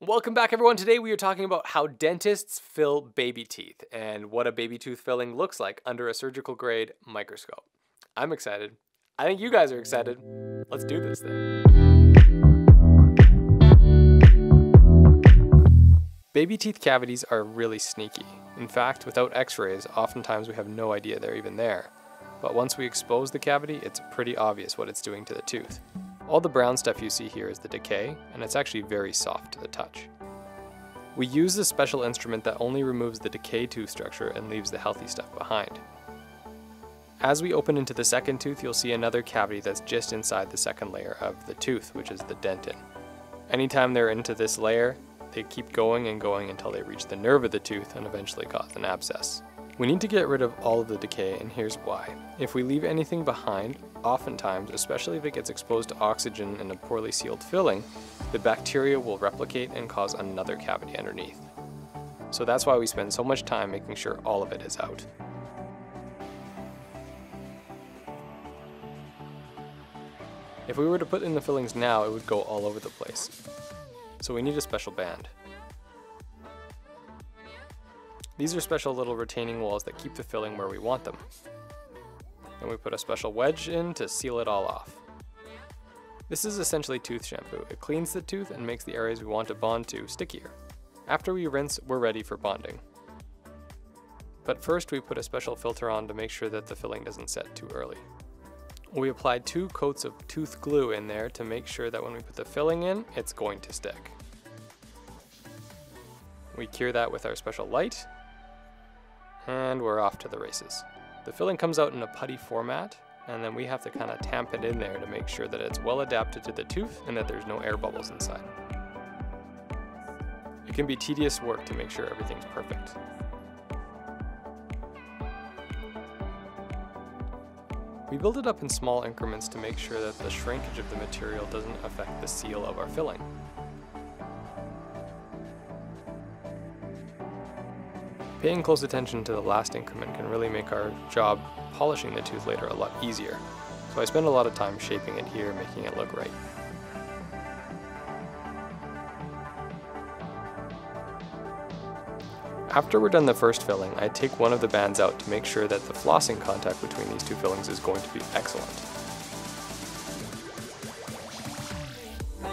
Welcome back everyone. Today we are talking about how dentists fill baby teeth and what a baby tooth filling looks like under a surgical grade microscope. I'm excited. I think you guys are excited. Let's do this thing. Baby teeth cavities are really sneaky. In fact, without x-rays, oftentimes we have no idea they're even there. But once we expose the cavity, it's pretty obvious what it's doing to the tooth. All the brown stuff you see here is the decay, and it's actually very soft to the touch. We use this special instrument that only removes the decay tooth structure and leaves the healthy stuff behind. As we open into the second tooth, you'll see another cavity that's just inside the second layer of the tooth, which is the dentin. Anytime they're into this layer, they keep going and going until they reach the nerve of the tooth and eventually cause an abscess. We need to get rid of all of the decay and here's why. If we leave anything behind, oftentimes, especially if it gets exposed to oxygen in a poorly sealed filling, the bacteria will replicate and cause another cavity underneath. So that's why we spend so much time making sure all of it is out. If we were to put in the fillings now, it would go all over the place. So we need a special band. These are special little retaining walls that keep the filling where we want them. And we put a special wedge in to seal it all off. This is essentially tooth shampoo. It cleans the tooth and makes the areas we want to bond to stickier. After we rinse, we're ready for bonding. But first we put a special filter on to make sure that the filling doesn't set too early. We applied two coats of tooth glue in there to make sure that when we put the filling in, it's going to stick. We cure that with our special light and we're off to the races. The filling comes out in a putty format, and then we have to kind of tamp it in there to make sure that it's well adapted to the tooth and that there's no air bubbles inside. It can be tedious work to make sure everything's perfect. We build it up in small increments to make sure that the shrinkage of the material doesn't affect the seal of our filling. Paying close attention to the last increment can really make our job polishing the tooth later a lot easier. So I spend a lot of time shaping it here, making it look right. After we're done the first filling, I take one of the bands out to make sure that the flossing contact between these two fillings is going to be excellent.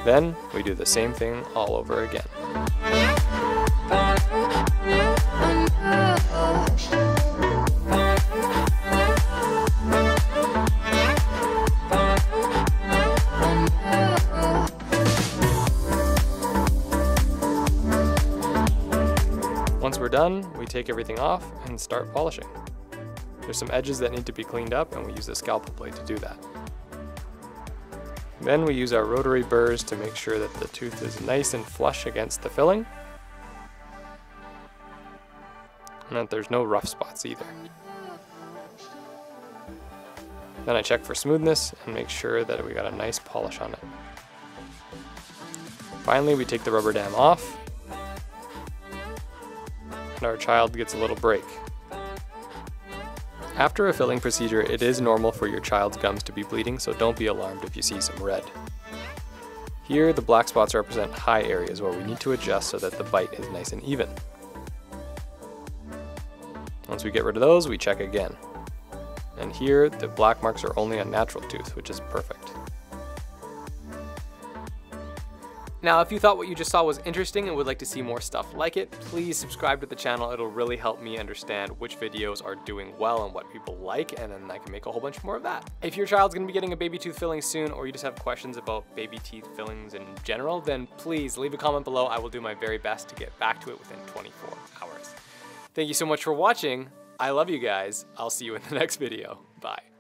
Then, we do the same thing all over again. Once we're done, we take everything off and start polishing. There's some edges that need to be cleaned up and we use a scalpel blade to do that. Then we use our rotary burrs to make sure that the tooth is nice and flush against the filling. And that there's no rough spots either. Then I check for smoothness and make sure that we got a nice polish on it. Finally, we take the rubber dam off and our child gets a little break. After a filling procedure, it is normal for your child's gums to be bleeding, so don't be alarmed if you see some red. Here, the black spots represent high areas where we need to adjust so that the bite is nice and even. Once we get rid of those, we check again. And here, the black marks are only on natural tooth, which is perfect. Now, if you thought what you just saw was interesting and would like to see more stuff like it, please subscribe to the channel. It'll really help me understand which videos are doing well and what people like, and then I can make a whole bunch more of that. If your child's gonna be getting a baby tooth filling soon, or you just have questions about baby teeth fillings in general, then please leave a comment below. I will do my very best to get back to it within 24 hours. Thank you so much for watching. I love you guys. I'll see you in the next video. Bye.